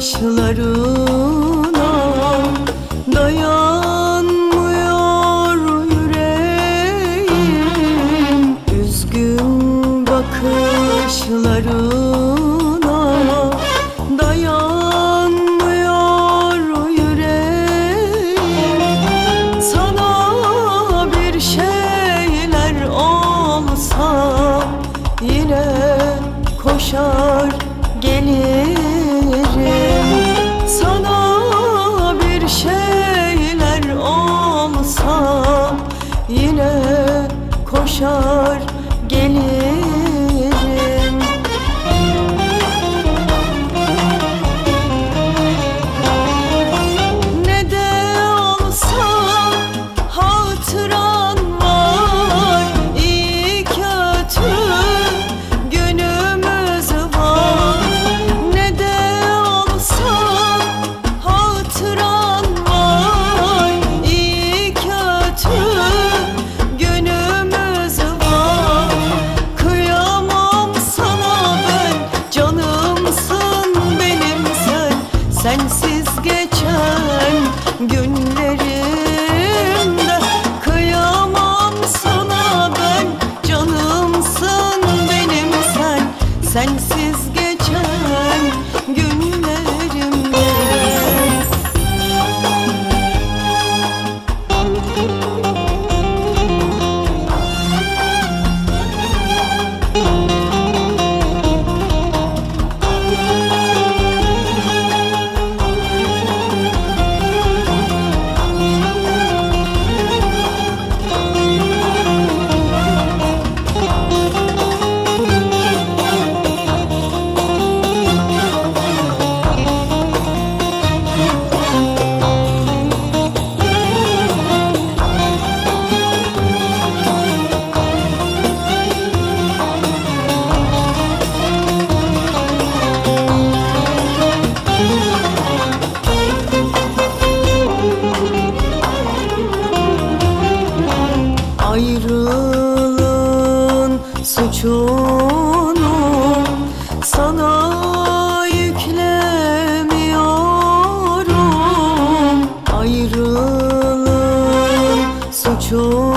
bakışlarına dayanmıyor yüreğim. Üzgün bakışlarına dayanmıyor yüreğim. Sana bir şeyler olsa yine koşar gelir. koşar gelir. sensi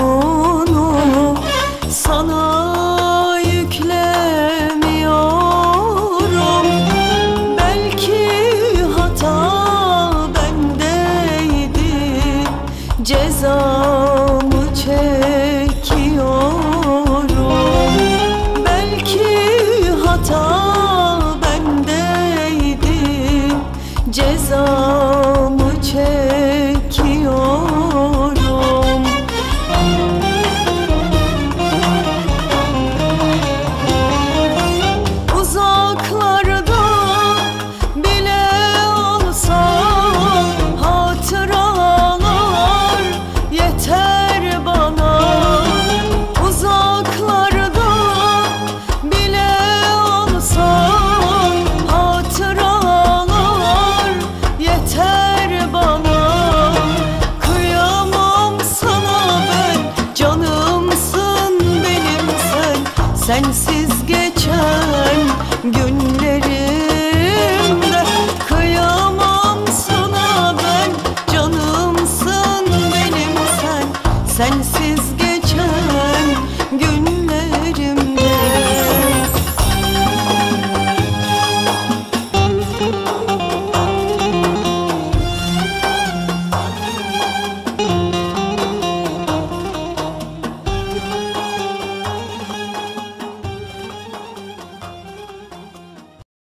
bunu sana yüklemiyorum. Belki hata bendeydi ceza geçen günlerimde.